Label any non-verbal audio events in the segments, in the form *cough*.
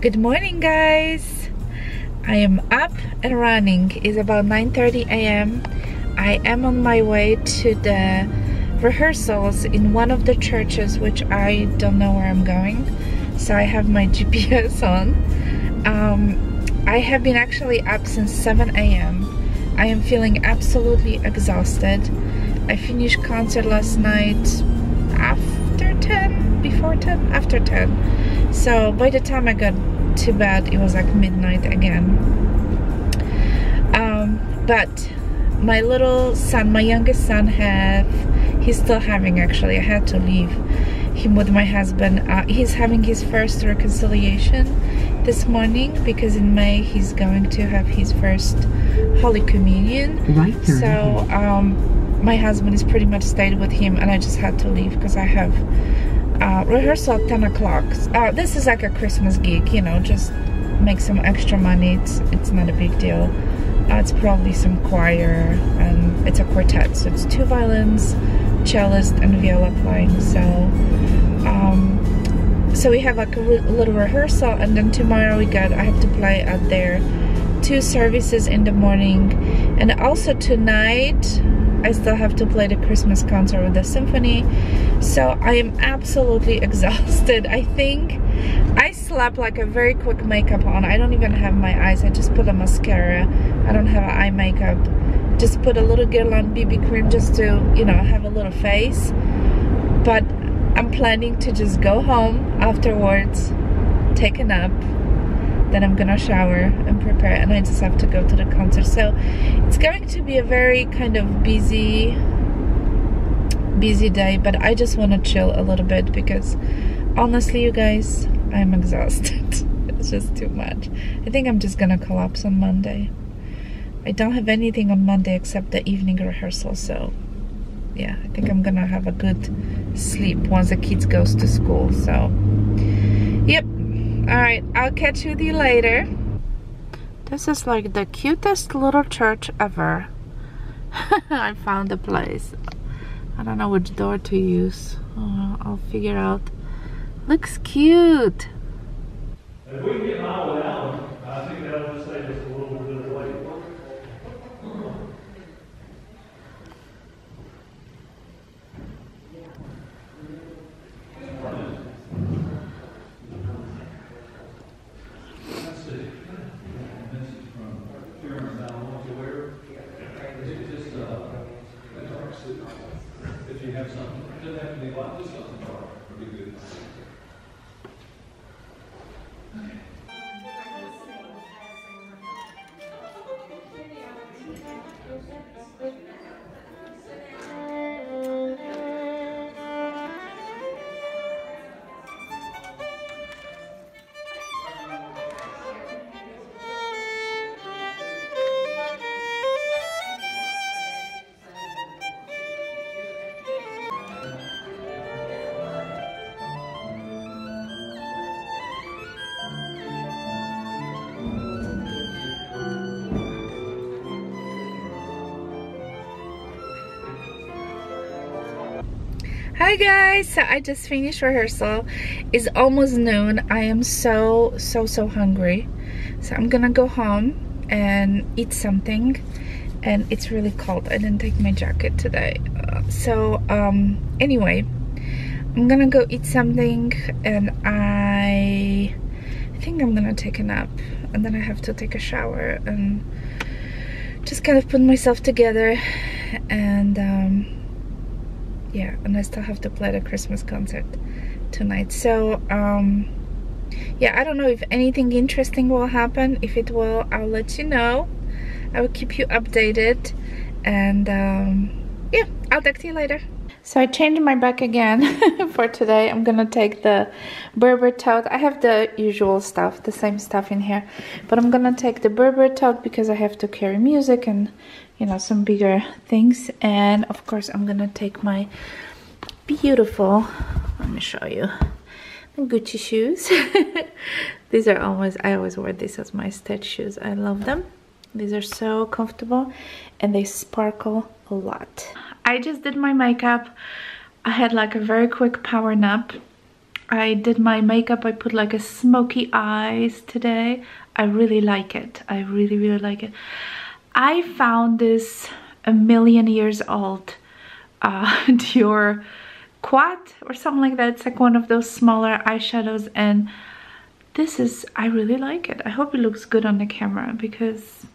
Good morning guys! I am up and running. It's about 9.30 a.m. I am on my way to the rehearsals in one of the churches which I don't know where I'm going. So I have my *laughs* GPS on. Um, I have been actually up since 7 a.m. I am feeling absolutely exhausted. I finished concert last night after 10, before 10, after 10. So by the time I got to bed, it was like midnight again. Um, but my little son, my youngest son, have he's still having actually. I had to leave him with my husband. Uh, he's having his first reconciliation this morning because in May he's going to have his first Holy Communion. Right. So um, my husband is pretty much stayed with him, and I just had to leave because I have uh, rehearsal at 10 o'clock. Uh, this is like a Christmas gig, you know, just make some extra money. It's it's not a big deal. Uh, it's probably some choir, and it's a quartet, so it's two violins, cellist, and viola playing. So. Um, so we have like a, little rehearsal and then tomorrow we got I have to play at their two services in the morning and also tonight I still have to play the Christmas concert with the symphony. So I am absolutely *laughs* exhausted. I think I slapped like a very quick makeup on. I don't even have my eyes. I just put a mascara. I don't have eye makeup. Just put a little Guerlain BB cream just to you know have a little face. But I'm planning to just go home afterwards, take a nap, then I'm gonna shower and prepare and I just have to go to the concert. So it's going to be a very kind of busy, busy day, but I just wanna chill a little bit because honestly, you guys, I'm exhausted. *laughs* it's just too much. I think I'm just gonna collapse on Monday. I don't have anything on Monday except the evening rehearsal, so yeah, I think I'm gonna have a good sleep once the kids goes to school. So, yep. All right, I'll catch you with you later. This is like the cutest little church ever. *laughs* I found the place. I don't know which door to use. Oh, I'll figure out. Looks cute. If we can get by without them, I think that'll just save us a little bit of weight. Let's see. Message from Karen down want you where? Is it just, uh, if you have something, it doesn't have to be like, just something, would be good. Hi guys, so I just finished rehearsal. It's almost noon. I am so, so, so hungry. So I'm gonna go home and eat something. And it's really cold. I didn't take my jacket today. Uh, so um, anyway, I'm gonna go eat something and I, I think I'm gonna take a nap. And then I have to take a shower and just kind of put myself together and um, yeah and I still have to play the Christmas concert tonight. So um yeah I don't know if anything interesting will happen. If it will I'll let you know. I will keep you updated. And um yeah I'll talk to you later. So I changed my bag again *laughs* for today. I'm gonna take the Berber tote I have the usual stuff the same stuff in here. But I'm gonna take the Berber tote because I have to carry music and you know some bigger things and of course I'm gonna take my beautiful let me show you the Gucci shoes *laughs* these are always I always wear these as my Stitch shoes I love them these are so comfortable and they sparkle a lot I just did my makeup I had like a very quick power nap I did my makeup. I put like a smoky eyes today. I really like it. I really, really like it. I found this a million years old uh, *laughs* Dior Quad or something like that. It's like one of those smaller eyeshadows and this is, I really like it. I hope it looks good on the camera because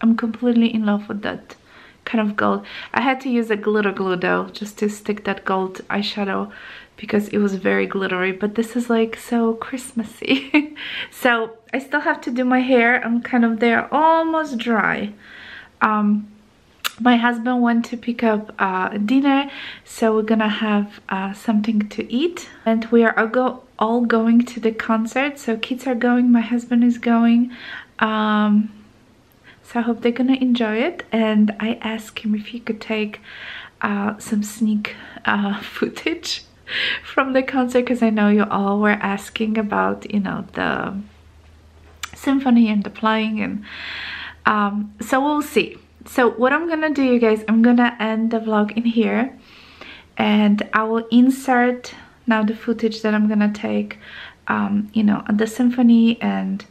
I'm completely in love with that kind of gold. I had to use a glitter glue though just to stick that gold eyeshadow because it was very glittery but this is like so Christmassy *laughs* so I still have to do my hair I'm kind of there almost dry um, my husband went to pick up uh, dinner so we're gonna have uh, something to eat. And we are all, go all going to the concert so kids are going my husband is going. Um, so I hope they're gonna enjoy it. And I asked him if he could take uh, some sneak uh, *laughs* footage from the concert because I know you all were asking about you know the symphony and the playing and um, so we'll see. So what I'm gonna do you guys I'm gonna end the vlog in here and I will insert now the footage that I'm gonna take um, you know at the symphony and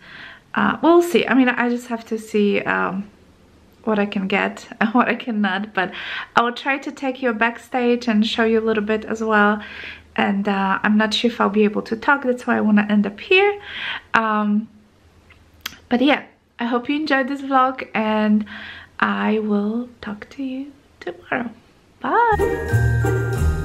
uh, we'll see. I mean I just have to see um, what I can get and *laughs* what I cannot but I will try to take you backstage and show you a little bit as well. And uh, I'm not sure if I'll be able to talk. That's why I want to end up here. Um, but yeah I hope you enjoyed this vlog and I will talk to you tomorrow. Bye